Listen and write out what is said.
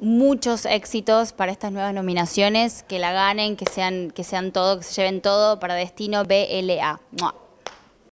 muchos éxitos para estas nuevas nominaciones, que la ganen, que sean, que sean todo, que se lleven todo para Destino BLA.